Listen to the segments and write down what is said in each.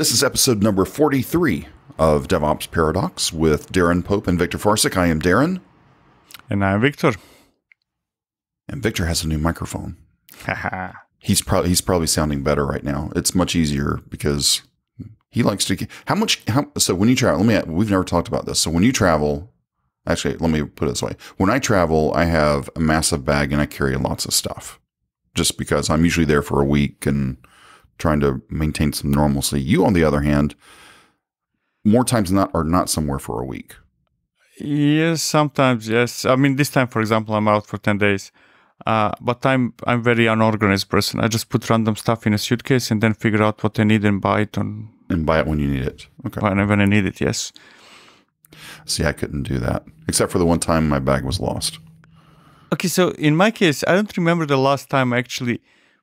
This is episode number 43 of DevOps Paradox with Darin Pope and Viktor Farcic. I am Darin. And I'm Viktor. And Viktor has a new microphone. he's probably he's probably sounding better right now. It's much easier because he likes to. How much? How so? When you travel, let me. We've never talked about this. So when you travel, actually, let me put it this way: when I travel, I have a massive bag and I carry lots of stuff, just because I'm usually there for a week and trying to maintain some normalcy. You, on the other hand, more times than not, are not somewhere for a week. Yes, sometimes yes. I mean, this time, for example, I'm out for ten days, uh, but I'm I'm very unorganized person. I just put random stuff in a suitcase and then figure out what I need and buy it on. And buy it when you need it. Okay. When I need it, yes. See, I couldn't do that except for the one time my bag was lost. Okay, so in my case, I don't remember the last time I actually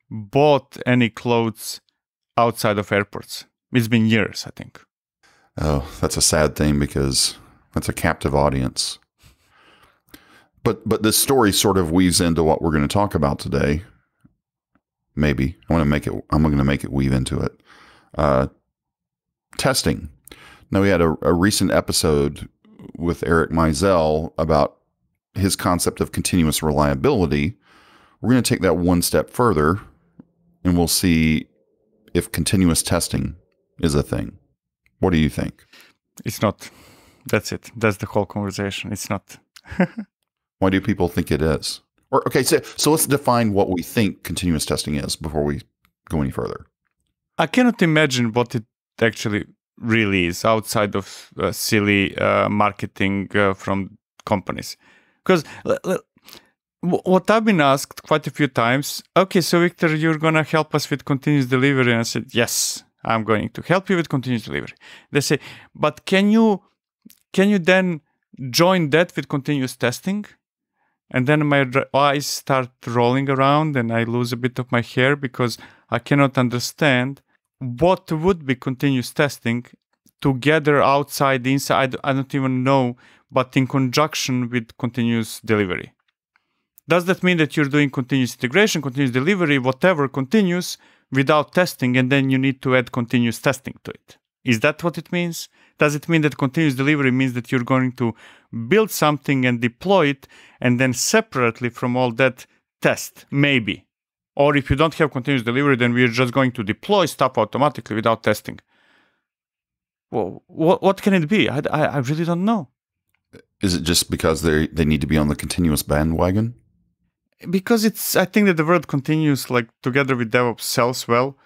bought any clothes outside of airports. It's been years, I think. Oh, that's a sad thing because that's a captive audience. But but this story sort of weaves into what we're going to talk about today. Maybe I want to make it. I'm going to make it weave into it. Uh, testing. Now we had a, a recent episode with Eric Meisel about his concept of continuous reliability. We're going to take that one step further, and we'll see if continuous testing is a thing. What do you think? It's not. That's it. That's the whole conversation. It's not. Why do people think it is? Or okay, so so let's define what we think continuous testing is before we go any further. I cannot imagine what it actually really is outside of uh, silly uh, marketing uh, from companies. Because what I've been asked quite a few times, okay, so Viktor, you're going to help us with continuous delivery. And I said, yes, I'm going to help you with continuous delivery. They say, but can you, can you then join that with continuous testing? And then my eyes start rolling around and I lose a bit of my hair because I cannot understand what would be continuous testing together outside, inside. I don't even know, but in conjunction with continuous delivery. Does that mean that you're doing continuous integration, continuous delivery, whatever continuous without testing, and then you need to add continuous testing to it? Is that what it means? Does it mean that continuous delivery means that you're going to build something and deploy it, and then separately from all that test? Maybe. Or if you don't have continuous delivery, then we're just going to deploy stuff automatically without testing. Well, what, what can it be? I, I, I really don't know. Is it just because they they need to be on the continuous bandwagon? Because it's i think that the word continuous like together with devops sells well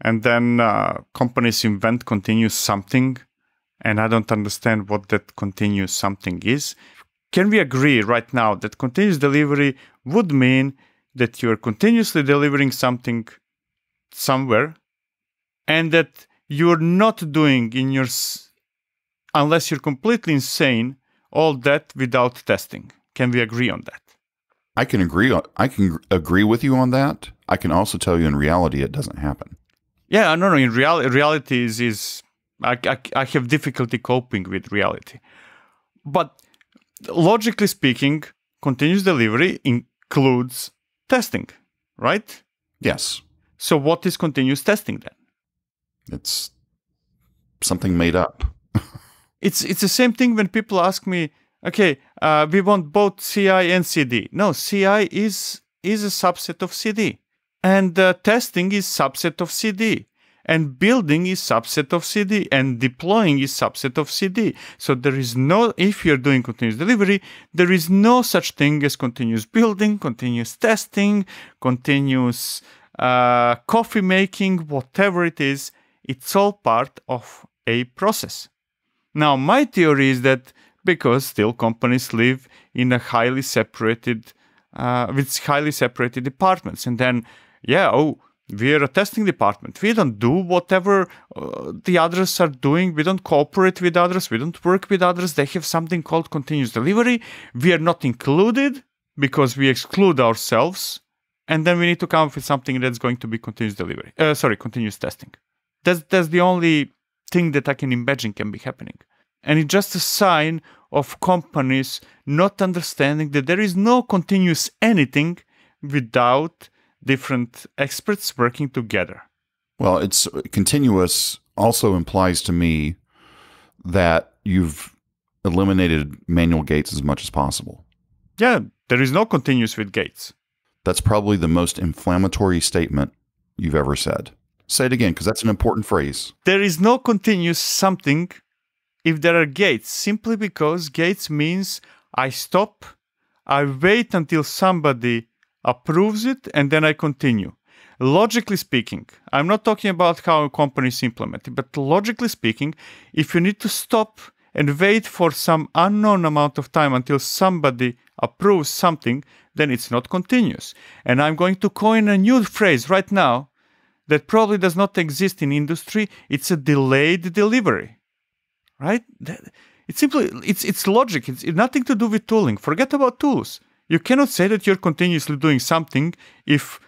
and then uh, companies invent continuous something and i don't understand what that continuous something is. Can we agree right now that continuous delivery would mean that you're continuously delivering something somewhere and that you're not doing in your unless you're completely insane all that without testing? Can we agree on that I can agree. on, I can agree with you on that. I can also tell you in reality it doesn't happen. Yeah, no, no. In reality, reality is is I, I, I have difficulty coping with reality, but logically speaking, continuous delivery includes testing, right? Yes. So what is continuous testing then? It's something made up. it's it's the same thing when people ask me, okay, uh, we want both CI and CD. No, CI is is a subset of CD, and uh, testing is subset of CD, and building is subset of CD, and deploying is subset of CD. So there is no, if you're doing continuous delivery, there is no such thing as continuous building, continuous testing, continuous uh, coffee making, whatever it is. It's all part of a process. Now, my theory is that because still companies live in a highly separated uh, with highly separated departments. And then yeah oh we're a testing department. We don't do whatever uh, the others are doing. We don't cooperate with others. We don't work with others. They have something called continuous delivery. We are not included because we exclude ourselves. And then we need to come up with something that's going to be continuous delivery uh, sorry continuous testing. That's that's the only thing that i can imagine can be happening and it's just a sign of companies not understanding that there is no continuous anything without different experts working together. Well, it's continuous also implies to me that you've eliminated manual gates as much as possible. Yeah, there is no continuous with gates. That's probably the most inflammatory statement you've ever said. Say it again, because that's an important phrase. There is no continuous something if there are gates, simply because gates means I stop, I wait until somebody approves it, and then I continue. Logically speaking, I'm not talking about how companies implement it, but logically speaking, if you need to stop and wait for some unknown amount of time until somebody approves something, then it's not continuous. And I'm going to coin a new phrase right now that probably does not exist in industry. It's a delayed delivery. Right? It's simply it's it's logic. It's nothing to do with tooling. Forget about tools. You cannot say that you're continuously doing something if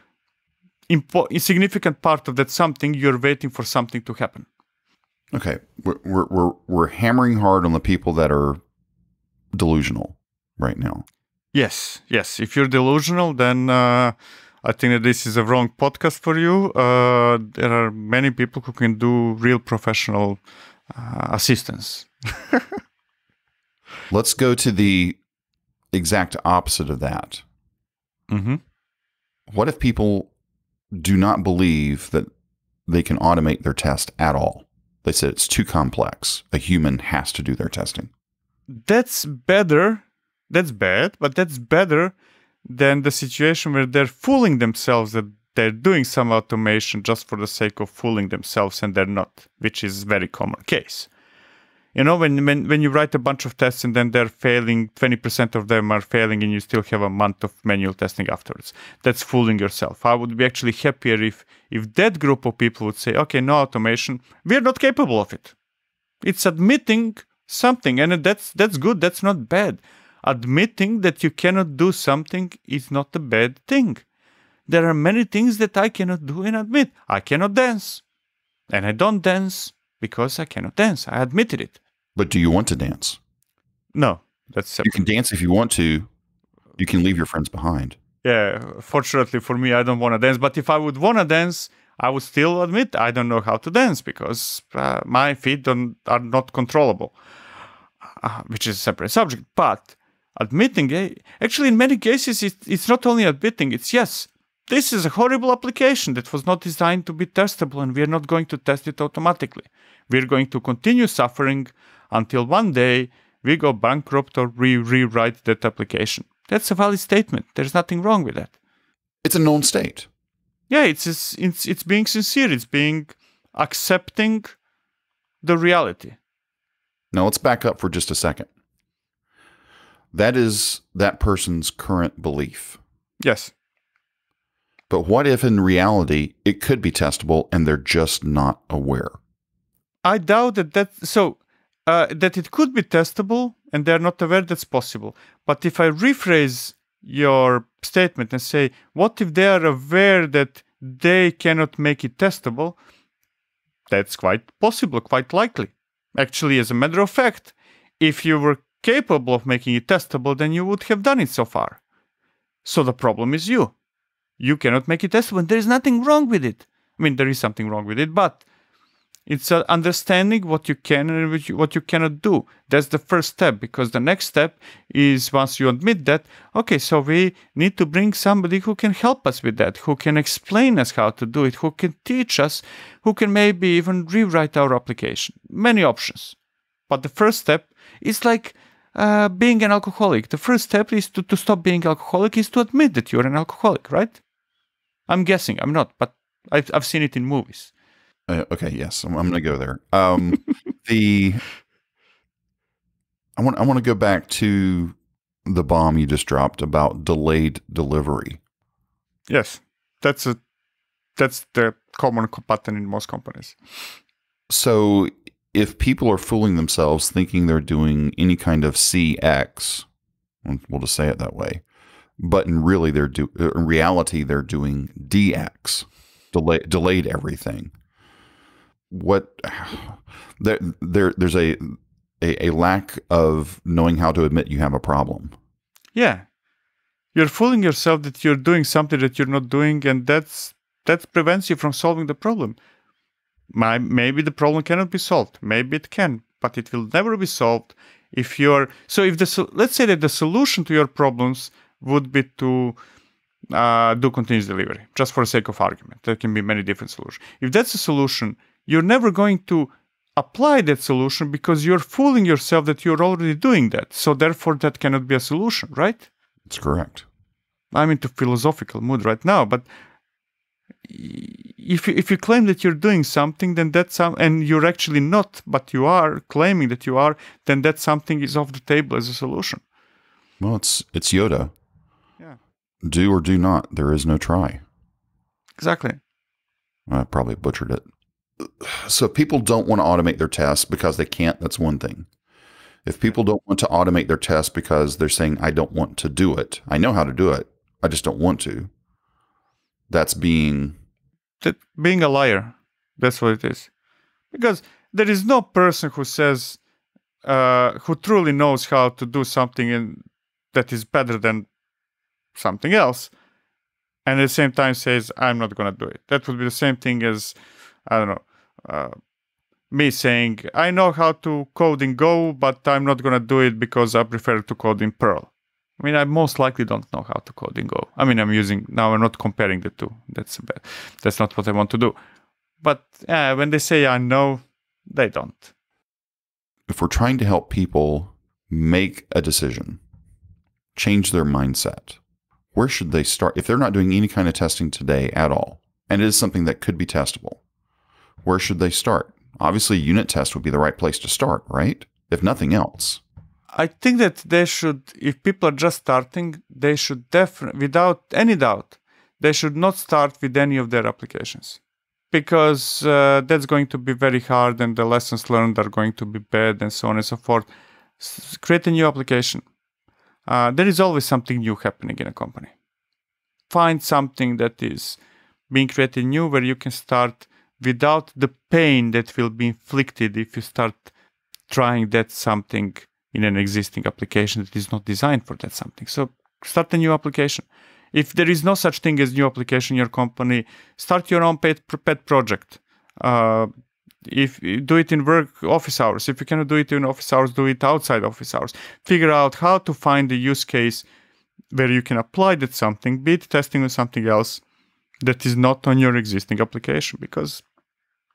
impo- insignificant part of that something you're waiting for something to happen. Okay, we're, we're we're we're hammering hard on the people that are delusional right now. Yes, yes. If you're delusional, then uh, I think that this is a wrong podcast for you. Uh, there are many people who can do real professional uh, assistance. Let's go to the exact opposite of that. Mm-hmm. What if people do not believe that they can automate their test at all? They said it's too complex. A human has to do their testing. That's better. That's bad, but that's better than the situation where they're fooling themselves that they're doing some automation just for the sake of fooling themselves and they're not, which is very common case. You know, when, when when you write a bunch of tests and then they're failing, 20% of them are failing and you still have a month of manual testing afterwards. That's fooling yourself. I would be actually happier if if that group of people would say, okay, no automation, we're not capable of it. It's admitting something, and that's that's good, that's not bad. Admitting that you cannot do something is not a bad thing. There are many things that I cannot do and admit. I cannot dance. And I don't dance because I cannot dance. I admitted it. But do you want to dance? No, that's separate. You can dance if you want to. You can leave your friends behind. Yeah, fortunately for me, I don't want to dance. But if I would want to dance, I would still admit I don't know how to dance because uh, my feet don't, are not controllable, uh, which is a separate subject. But admitting, eh, actually, in many cases, it, it's not only admitting, it's yes, this is a horrible application that was not designed to be testable, and we are not going to test it automatically. We're going to continue suffering until one day we go bankrupt or we rewrite that application. That's a valid statement. There's nothing wrong with that. It's a known state. Yeah, it's it's it's being sincere. It's being accepting the reality. Now let's back up for just a second. That is that person's current belief. Yes. But what if in reality it could be testable and they're just not aware? I doubt that that so uh, that it could be testable and they're not aware that's possible. But if I rephrase your statement and say, what if they are aware that they cannot make it testable? That's quite possible, quite likely. Actually, as a matter of fact, if you were capable of making it testable, then you would have done it so far. So the problem is you. You cannot make it testable, there is nothing wrong with it. I mean, there is something wrong with it, but it's uh, understanding what you can and what you, what you cannot do. That's the first step because the next step is once you admit that, okay, so we need to bring somebody who can help us with that, who can explain us how to do it, who can teach us, who can maybe even rewrite our application. Many options. But the first step is like uh, being an alcoholic. The first step is to, to stop being alcoholic is to admit that you're an alcoholic, right? I'm guessing. I'm not, but I've, I've seen it in movies. Uh, okay, yes, I'm, I'm going to go there. Um, the I want I want to go back to the bomb you just dropped about delayed delivery. Yes, that's a that's the common pattern in most companies. So, if people are fooling themselves thinking they're doing any kind of CX, we'll just say it that way, but in really they're do uh, in reality they're doing DX, delay, delayed everything what there there there's a, a, a lack of knowing how to admit you have a problem. Yeah, you're fooling yourself that you're doing something that you're not doing, and that's that prevents you from solving the problem. My, maybe the problem cannot be solved. Maybe it can, but it will never be solved if you're. So if the let's say that the solution to your problems would be to uh, do continuous delivery, just for the sake of argument. There can be many different solutions. If that's a solution, you're never going to apply that solution because you're fooling yourself that you're already doing that. So therefore, that cannot be a solution, right? That's correct. I'm into philosophical mood right now, but if you, if you claim that you're doing something, then that's some, and you're actually not, but you are claiming that you are, then that something is off the table as a solution. Well, it's it's Yoda. Do or do not. There is no try. Exactly. I probably butchered it. So people don't want to automate their tests because they can't, that's one thing. If people don't want to automate their tests because they're saying, I don't want to do it, I know how to do it, I just don't want to, that's being that being a liar. That's what it is. Because there is no person who says, uh, who truly knows how to do something in, that is better than something else, and at the same time says, I'm not going to do it. That would be the same thing as, I don't know, uh, me saying, I know how to code in Go, but I'm not going to do it because I prefer to code in Perl. I mean, I most likely don't know how to code in Go. I mean, I'm using now. I'm not comparing the two. That's bad. That's not what I want to do. But uh, when they say I know, they don't. if we're trying to help people make a decision, change their mindset, where should they start? If they're not doing any kind of testing today at all, and it is something that could be testable, where should they start? Obviously, unit test would be the right place to start, right? If nothing else. I think that they should, if people are just starting, they should definitely, without any doubt, they should not start with any of their applications because uh, that's going to be very hard and the lessons learned are going to be bad and so on and so forth. S- create a new application. Uh, there is always something new happening in a company. Find something that is being created new where you can start without the pain that will be inflicted if you start trying that something in an existing application that is not designed for that something. So start a new application. If there is no such thing as new application in your company, start your own pet, pet project. Uh, if you do it in work office hours. If you cannot do it in office hours, do it outside office hours. Figure out how to find the use case where you can apply that something, be it testing on something else that is not on your existing application, because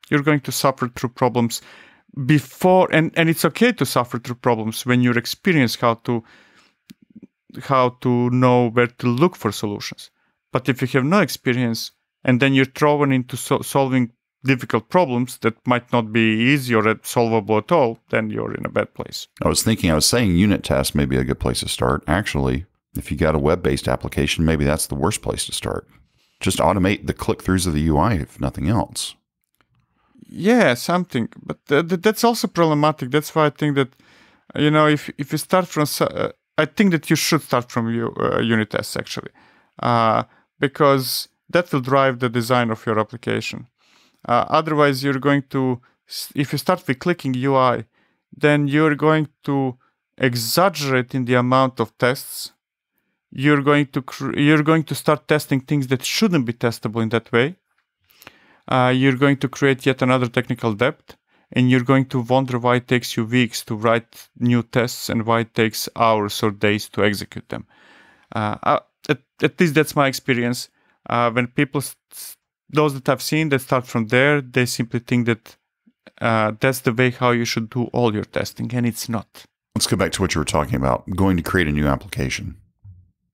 you're going to suffer through problems before and and it's okay to suffer through problems when you're experience how to how to know where to look for solutions but if you have no experience and then you're thrown into so- solving difficult problems that might not be easy or solvable at all then you're in a bad place I was thinking, I was saying unit tests may be a good place to start. Actually, if you got a web based application, maybe that's the worst place to start. Just automate the click throughs of the UI, if nothing else. yeah something but th- th- that's also problematic that's why i think that you know if if you start from uh, i think that you should start from your, uh, unit tests actually uh, because that will drive the design of your application uh, otherwise you're going to if you start with clicking ui then you're going to exaggerate in the amount of tests. You're going to you're going to start testing things that shouldn't be testable in that way. Uh, you're going to create yet another technical debt and you're going to wonder why it takes you weeks to write new tests and why it takes hours or days to execute them. Uh, uh, at, at least that's my experience. Uh, when people those that i've seen that start from there they simply think that uh, that's the way how you should do all your testing and it's not Let's go back to what you were talking about going to create a new application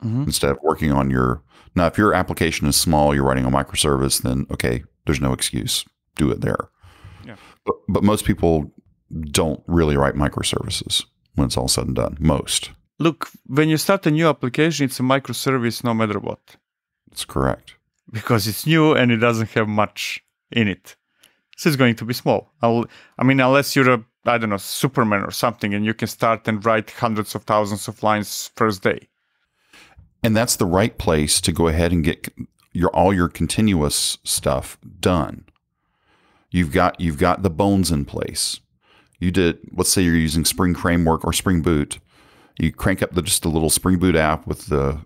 Mhm. instead of working on your. Now, if your application is small, you're writing a microservice, then okay, there's no excuse. Do it there. Yeah. But, but most people don't really write microservices when it's all said and done. Most. look when you start a new application it's a microservice no matter what That's correct. Because it's new and it doesn't have much in it. So it's going to be small. I'll, I mean, unless you're a, I don't know, Superman or something, and you can start and write hundreds of thousands of lines first day. And that's the right place to go ahead and get your all your continuous stuff done. You've got you've got the bones in place. You did let's say you're using Spring Framework or Spring Boot. You crank up the, just a little Spring Boot app with the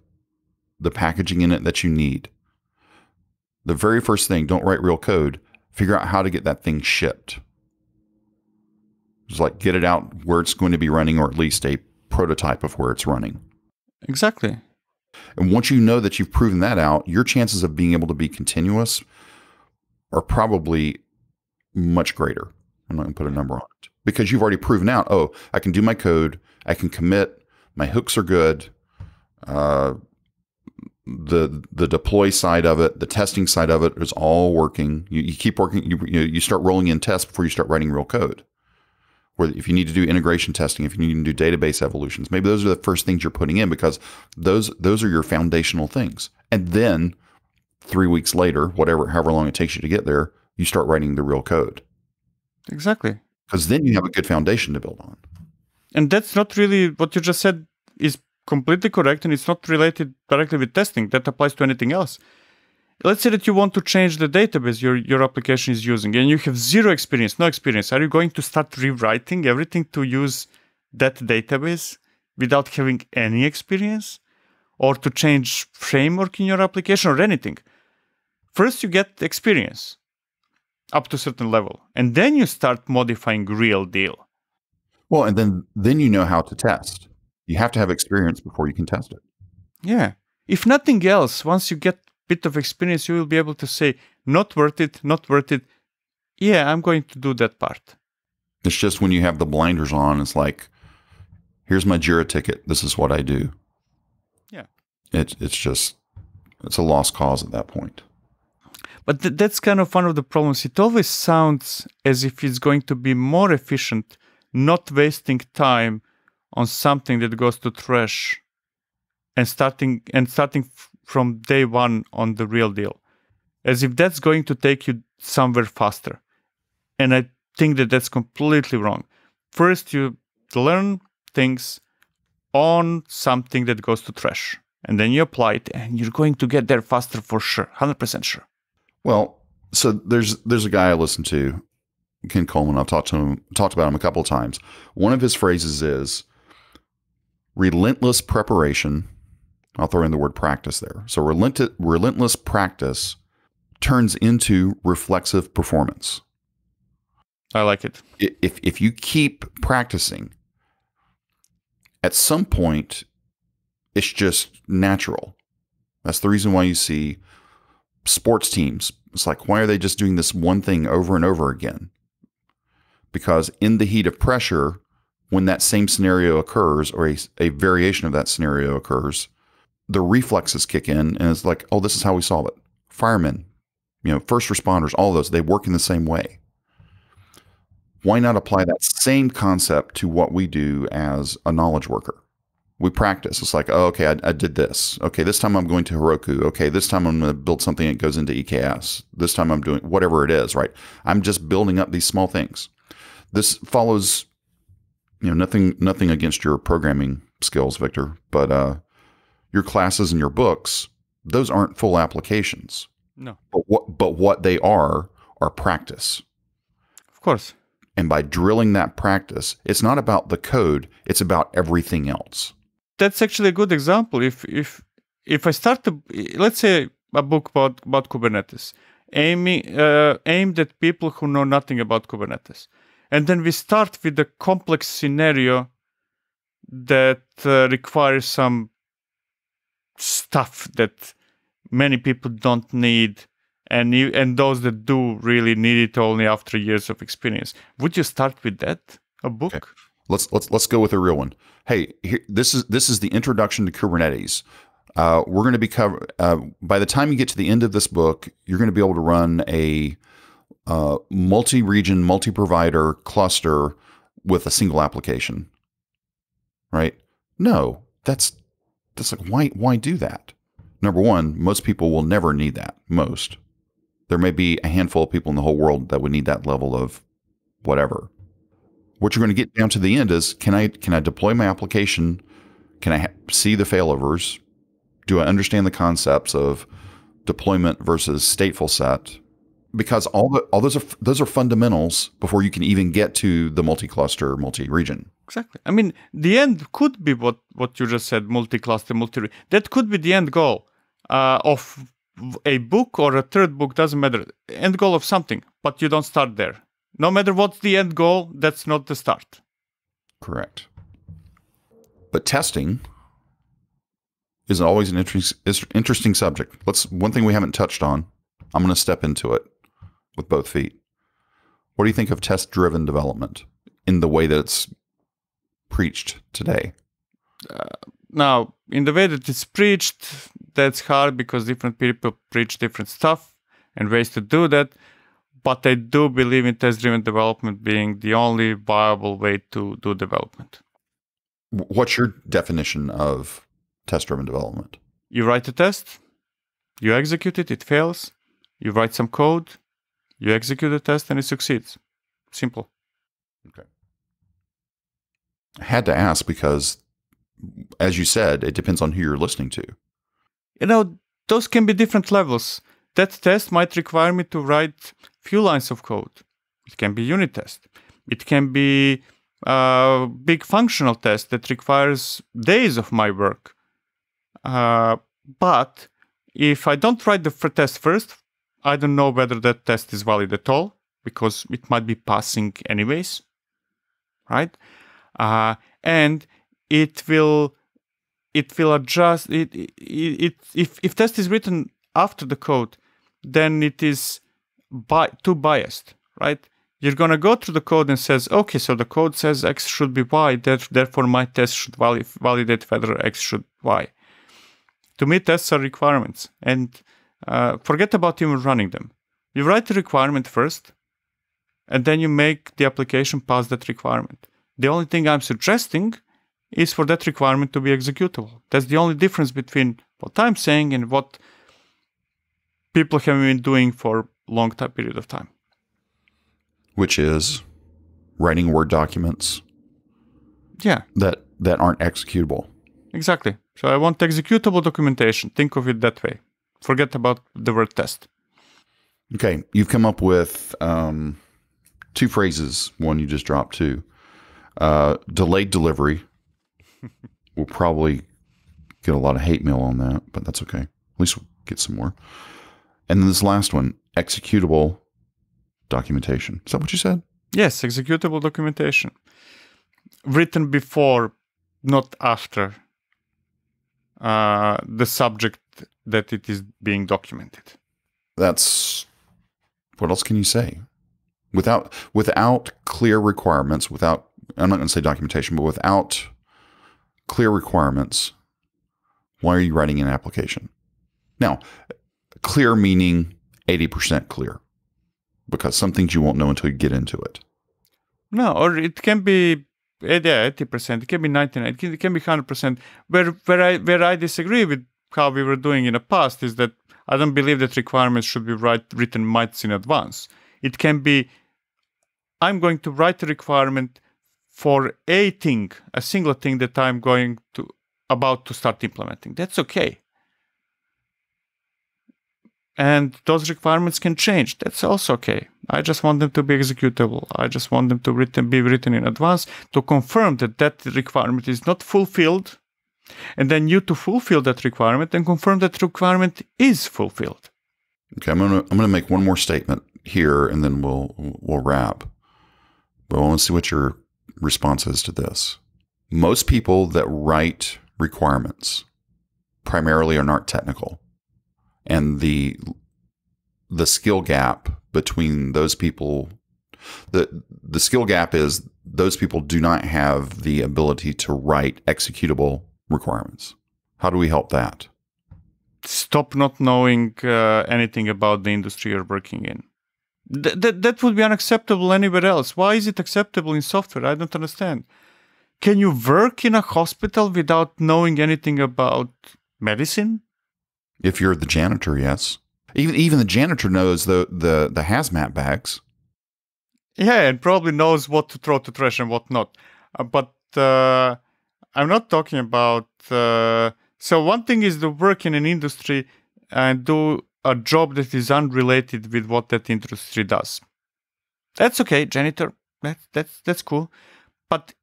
the packaging in it that you need. The very first thing, don't write real code. figure out how to get that thing shipped. Just like get it out where it's going to be running, or at least a prototype of where it's running. Exactly. And once you know that you've proven that out, your chances of being able to be continuous are probably much greater. I'm not going to put a number on it because you've already proven out, oh, I can do my code, I can commit, my hooks are good. Uh, the the deploy side of it, the testing side of it is all working. You, you keep working. You, you you start rolling in tests before you start writing real code. Where if you need to do integration testing, if you need to do database evolutions, maybe those are the first things you're putting in because those those are your foundational things. And then three weeks later, whatever, however long it takes you to get there, you start writing the real code. Exactly. Because then you have a good foundation to build on. And that's not really what you just said is completely correct and it's not related directly with testing. That applies to anything else. Let's say that you want to change the database your, your application is using and you have zero experience, no experience. Are you going to start rewriting everything to use that database without having any experience? Or to change framework in your application or anything? First, you get experience up to a certain level, and then you start modifying real deal. Well, and then then you know how to test. You have to have experience before you can test it. Yeah. If nothing else, once you get a bit of experience, you will be able to say, not worth it, not worth it. Yeah, I'm going to do that part. It's just when you have the blinders on, it's like, here's my Jira ticket. This is what I do. Yeah. It's it's just it's a lost cause at that point. But th- that's kind of one of the problems. It always sounds as if it's going to be more efficient, not wasting time on something that goes to trash and starting and starting from day one on the real deal as if that's going to take you somewhere faster and i think that that's completely wrong first you learn things on something that goes to trash and then you apply it and you're going to get there faster for sure 100% sure Well, so there's there's a guy I listen to, Ken Coleman. I've talked to him talked about him a couple of times. One of his phrases is relentless preparation. I'll throw in the word practice there. So relentless relentless practice turns into reflexive performance. i like it If if you keep practicing, at some point, it's just natural. That's the reason why you see sports teams. It's like, why are they just doing this one thing over and over again? Because in the heat of pressure, when that same scenario occurs or a, a variation of that scenario occurs, the reflexes kick in and it's like, oh, this is how we solve it. Firemen, you know, first responders, all those, they work in the same way. Why not apply that same concept to what we do as a knowledge worker? we practice. It's like, oh, okay, I, I, did this. Okay, this time I'm going to Heroku. Okay, this time I'm going to build something that goes into EKS. This time I'm doing whatever it is, right? I'm just building up these small things. This follows, you know, nothing nothing against your programming skills, Viktor, but uh, your classes and your books, those aren't full applications. no But what but what they are are practice. of course And by drilling that practice, it's not about the code, it's about everything else. that's actually a good example. If if if I start to let's say a book about about Kubernetes, aiming uh, aimed at people who know nothing about Kubernetes, and then we start with a complex scenario that uh, requires some stuff that many people don't need. And you, and those that do really need it only after years of experience. Would you start with that? A book? Let's let's let's go with a real one. Hey, here, this is this is the introduction to Kubernetes. Uh, we're going to be cover. Uh, by the time you get to the end of this book, you're going to be able to run a uh, multi-region, multi-provider cluster with a single application. Right? No, that's that's like why why do that? Number one, most people will never need that. Most. There may be a handful of people in the whole world that would need that level of whatever what you're going to get down to the end is can I can I deploy my application? Can I see the failovers? Do I understand the concepts of deployment versus stateful set? Because all the all those are those are fundamentals before you can even get to the multi-cluster, multi-region. Exactly. I mean, the end could be what what you just said: multi-cluster, multi. That could be the end goal uh, of a book or a third book doesn't matter. End goal of something, but you don't start there. No matter what's the end goal, that's not the start. Correct. But testing is always an interesting interesting subject. Let's one thing we haven't touched on. I'm going to step into it with both feet. What do you think of test driven development in the way that it's preached today? Uh, now, in the way that it's preached, that's hard because different people preach different stuff and ways to do that. But I do believe in test driven development being the only viable way to do development. What's your definition of test driven development? You write a test, you execute it, it fails. You write some code, you execute the test, and it succeeds. Simple. I had to ask because, as you said, it depends on who you're listening to. You know, those can be different levels. That test might require me to write few lines of code. It can be unit test. It can be a big functional test that requires days of my work. Uh, but if I don't write the f- test first, I don't know whether that test is valid at all because it might be passing anyways, right? Uh, and it will it will adjust it, it, it if if test is written after the code, then it is bi- too biased, right? You're gonna go through the code and says, okay, so the code says x should be y, that, therefore my test should vali- validate whether x should y. To me, tests are requirements, and uh, forget about even running them. You write the requirement first, and then you make the application pass that requirement. The only thing I'm suggesting is for that requirement to be executable. That's the only difference between what I'm saying and what people have been doing for a long time period of time. Which is writing Word documents Yeah, that, that aren't executable. exactly. So I want executable documentation. Think of it that way. Forget about the word test. Okay, you've come up with um, two phrases. One you just dropped too. Uh, delayed delivery. we'll probably get a lot of hate mail on that, but that's okay. At least we'll get some more. And then this last one, executable documentation. Is that what you said? Yes, executable documentation. Written before, not after uh, the subject that it is being documented. That's what else can you say? Without without clear requirements, without I'm not going to say documentation, but without clear requirements, why are you writing an application? Now, clear meaning 80% clear. Because some things you won't know until you get into it. No, or it can be yeah, eighty percent. It can be ninety nine. It can, it can be hundred percent. Where where I where I disagree with how we were doing in the past is that I don't believe that requirements should be write, written months in advance. It can be I'm going to write a requirement for a thing, a single thing that I'm going to about to start implementing. That's okay. And those requirements can change. That's also okay. I just want them to be executable. I just want them to written, be written in advance to confirm that that requirement is not fulfilled. And then you to fulfill that requirement and confirm that requirement is fulfilled. Okay, I'm gonna I'm gonna make one more statement here, and then we'll we'll wrap. But I want to see what your response is to this. Most people that write requirements primarily are not technical, and the the skill gap between those people the the skill gap is those people do not have the ability to write executable requirements. How do we help that? Stop not knowing uh, anything about the industry you're working in. Th- that that would be unacceptable anywhere else. Why is it acceptable in software? I don't understand. Can you work in a hospital without knowing anything about medicine? If you're the janitor, yes. Even even the janitor knows the the the hazmat bags. Yeah, and probably knows what to throw to trash and what not. Uh, but uh, I'm not talking about. Uh, so one thing is to work in an industry and do a job that is unrelated with what that industry does. That's okay, janitor. That's that's that's cool. But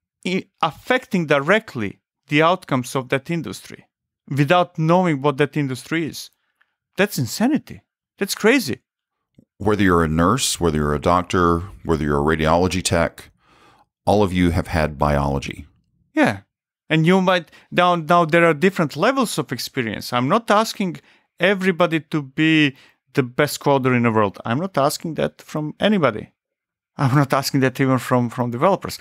affecting directly the outcomes of that industry without knowing what that industry is, that's insanity. That's crazy. Whether you're a nurse, whether you're a doctor, whether you're a radiology tech, all of you have had biology. Yeah. And you might now now there are different levels of experience. I'm not asking everybody to be the best coder in the world. I'm not asking that from anybody. I'm not asking that even from from developers.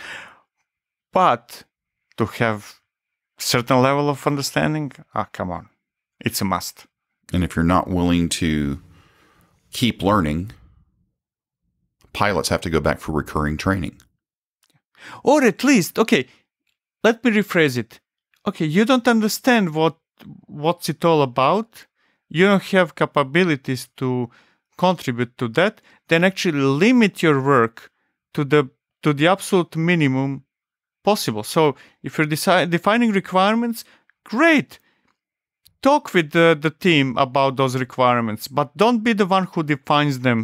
But to have certain level of understanding, ah, come on, it's a must. And if you're not willing to keep learning, pilots have to go back for recurring training. Or at least, okay, let me rephrase it. Okay, you don't understand what what's it all about. You don't have capabilities to contribute to that. Then actually limit your work to the to the absolute minimum possible. So if you're deci- defining requirements, great. Talk with the, the team about those requirements, but don't be the one who defines them.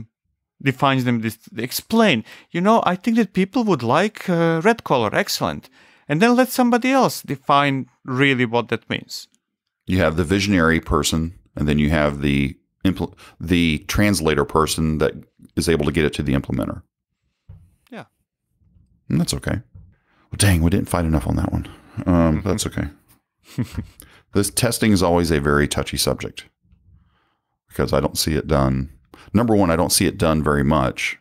Defines them. This, explain. You know, I think that people would like uh, red color. Excellent. And then let somebody else define really what that means. You have the visionary person, and then you have the impl- the translator person that is able to get it to the implementer. Yeah. And that's okay. Well, dang, we didn't fight enough on that one. Um, that's okay. this testing is always a very touchy subject because I don't see it done. Number one, I don't see it done very much.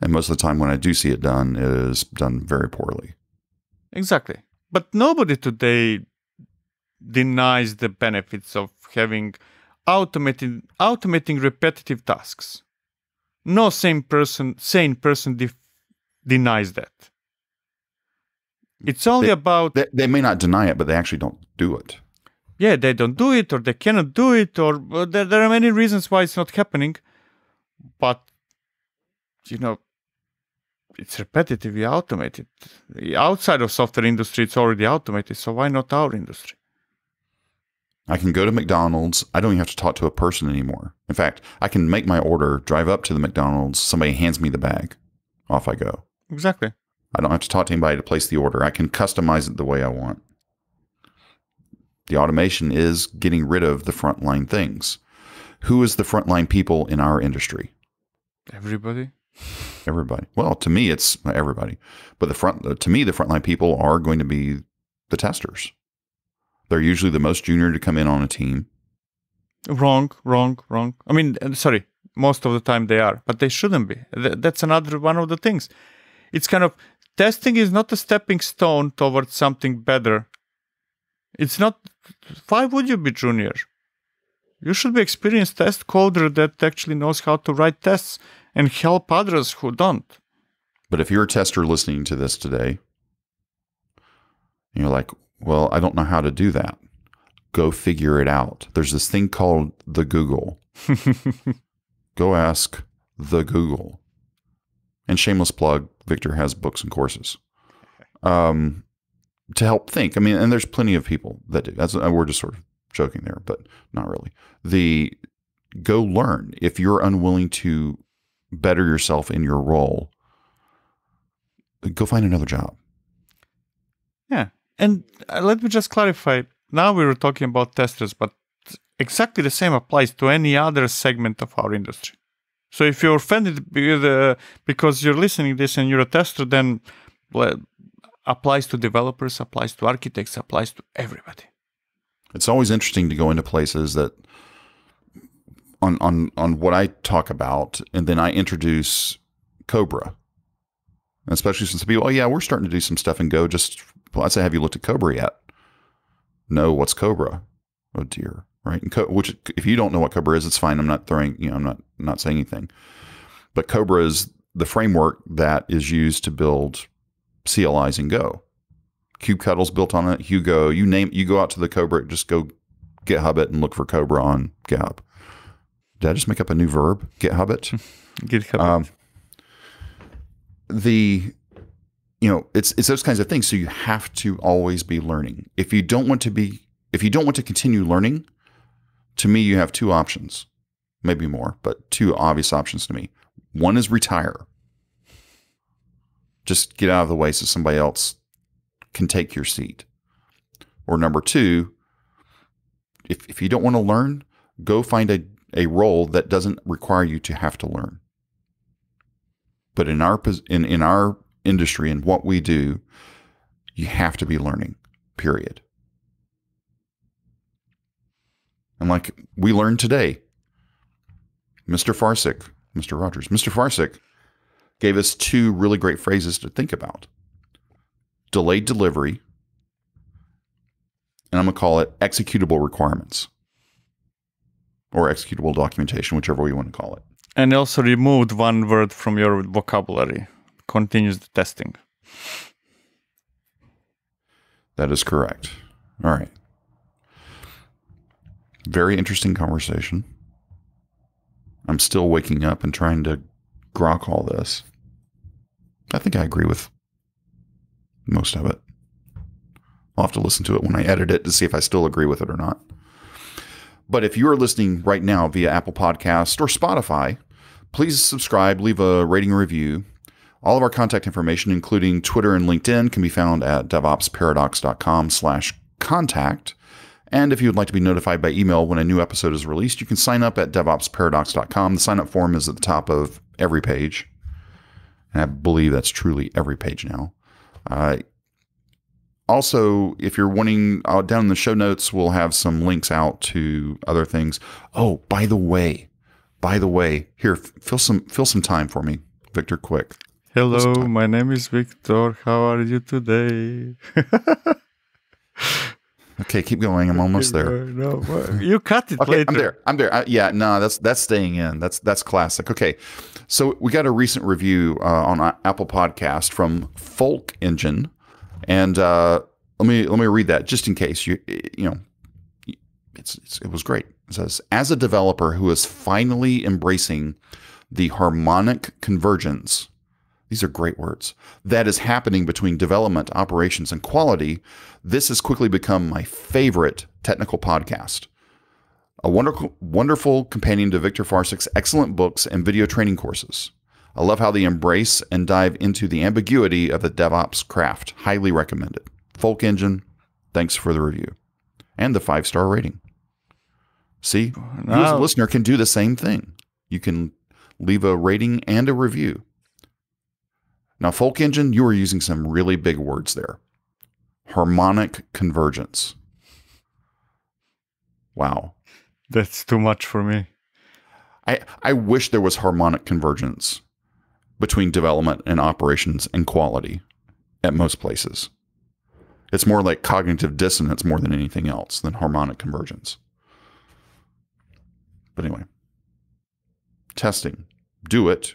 And most of the time when I do see it done, it is done very poorly. Exactly. But nobody today denies the benefits of having automating automating repetitive tasks. No sane person sane person def- denies that. It's only They- about They, they may not deny it, but they actually don't do it. yeah, they don't do it or they cannot do it or uh, there, there are many reasons why it's not happening. But you know, it's repetitively automated. Outside of software industry, it's already automated. So why not our industry? I can go to McDonald's. I don't even have to talk to a person anymore. In fact, I can make my order, drive up to the McDonald's, somebody hands me the bag. Off I go. Exactly. I don't have to talk to anybody to place the order. I can customize it the way I want. The automation is getting rid of the frontline things. Who is the frontline people in our industry? Everybody. Everybody. Well, to me, it's everybody. But the front, to me, the frontline people are going to be the testers. They're usually the most junior to come in on a team. Wrong, wrong, wrong. I mean, uh, sorry, most of the time they are, but they shouldn't be. That's another one of the things. It's kind of testing is not a stepping stone towards something better. It's not. Why would you be junior? You should be experienced test coder that actually knows how to write tests and help others who don't. But if you're a tester listening to this today, and you're like, well, I don't know how to do that. Go figure it out. There's this thing called the Google. Go ask the Google. And shameless plug, Victor has books and courses um, to help think. I mean, and there's plenty of people that do. That's we're just sort of joking there, but not really. The go learn if you're unwilling to better yourself in your role. Go find another job. Yeah. And uh, let me just clarify. Now we were talking about testers, but exactly the same applies to any other segment of our industry. So if you're offended uh, because you're listening this and you're a tester, then applies to developers, applies to architects, applies to everybody. It's always interesting to go into places that on on on what I talk about, and then I introduce Cobra, especially since people, oh yeah, we're starting to do some stuff in Go. Just well, I say, have you looked at Cobra yet? No, what's Cobra? Oh dear, right? And Co- which, if you don't know what Cobra is, it's fine. I'm not throwing, you know, I'm not not saying anything. But Cobra is the framework that is used to build CLIs in Go. Kubectl's built on it. Hugo, you name, you go out to the Cobra, just go GitHub it and look for Cobra on GitHub. Did I just make up a new verb? GitHub it. GitHub. Um, the you know it's it's those kinds of things so you have to always be learning if you don't want to be if you don't want to continue learning to me you have two options maybe more but two obvious options to me one is retire just get out of the way so somebody else can take your seat or number two if, if you don't want to learn go find a, a role that doesn't require you to have to learn. But in our in, in our industry and what we do, you have to be learning, period. And like we learned today, Mr. Farcic, Mr. Rogers, Mr. Farcic gave us two really great phrases to think about delayed delivery, and I'm going to call it executable requirements or executable documentation, whichever way you want to call it. And also removed one word from your vocabulary. Continues the testing. That is correct. All right. Very interesting conversation. I'm still waking up and trying to grok all this. I think I agree with most of it. I'll have to listen to it when I edit it to see if I still agree with it or not. But if you are listening right now via Apple Podcast or Spotify, please subscribe, leave a rating review. All of our contact information, including Twitter and LinkedIn, can be found at devopsparadox.com slash contact. And if you would like to be notified by email when a new episode is released, you can sign up at devopsparadox.com. The sign up form is at the top of every page. And I believe that's truly every page now. Uh, also, if you're wanting, uh, down in the show notes, we'll have some links out to other things. Oh, by the way, by the way, here, fill some fill some time for me, Viktor. Quick. Hello, my name is Viktor. How are you today? Okay, keep going. I'm almost there. no, you cut it Okay, later. I'm there. I'm there. I, yeah, no, that's that's staying in. That's that's classic. Okay, so we got a recent review uh, on uh, Apple Podcast from Folk Engine, and uh, let me let me read that just in case you you know it's, it's it was great. It says as a developer who is finally embracing the harmonic convergence. These are great words. That is happening between development, operations, and quality. This has quickly become my favorite technical podcast. A wonderful, wonderful companion to Viktor Farcic's excellent books and video training courses. I love how they embrace and dive into the ambiguity of the DevOps craft. Highly recommended. Folk Engine, thanks for the review and the five star rating. See, you as a listener can do the same thing. You can leave a rating and a review. Now, Folk Engine, you are using some really big words there. Harmonic convergence. Wow. That's too much for me. I, I wish there was harmonic convergence between development and operations and quality at most places. It's more like cognitive dissonance more than anything else than harmonic convergence. But anyway, testing. Do it.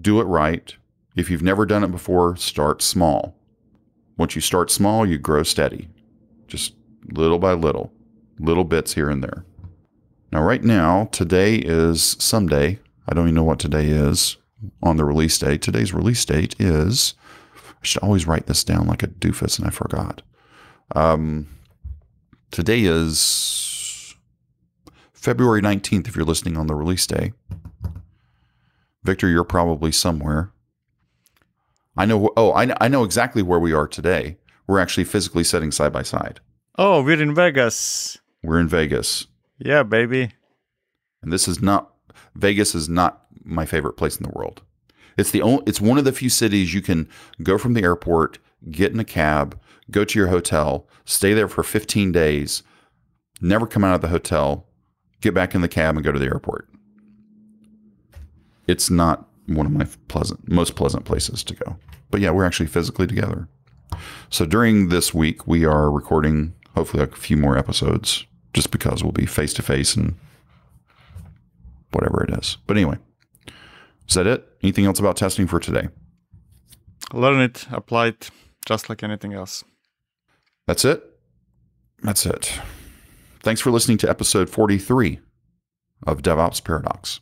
Do it right. If you've never done it before, start small. Once you start small, you grow steady. Just little by little, little bits here and there. Now, right now, today is Sunday. I don't even know what today is on the release date. Today's release date is, I should always write this down like a doofus, and I forgot. Um, today is February 19th, if you're listening on the release day. Viktor, you're probably somewhere. I know, oh, I, I know exactly where we are today. We're actually physically sitting side by side. Oh, we're in Vegas. We're in Vegas. Yeah, baby. And this is not Vegas is not my favorite place in the world. It's the only it's one of the few cities you can go from the airport, get in a cab, go to your hotel, stay there for 15 days, never come out of the hotel, get back in the cab and go to the airport. It's not one of my pleasant most pleasant places to go. But yeah, we're actually physically together. So during this week we are recording hopefully a few more episodes just because we'll be face to face and whatever it is. But anyway, is that it? Anything else about testing for today? Learn it, apply it, just like anything else. That's it. That's it. Thanks for listening to episode 43 of DevOps Paradox.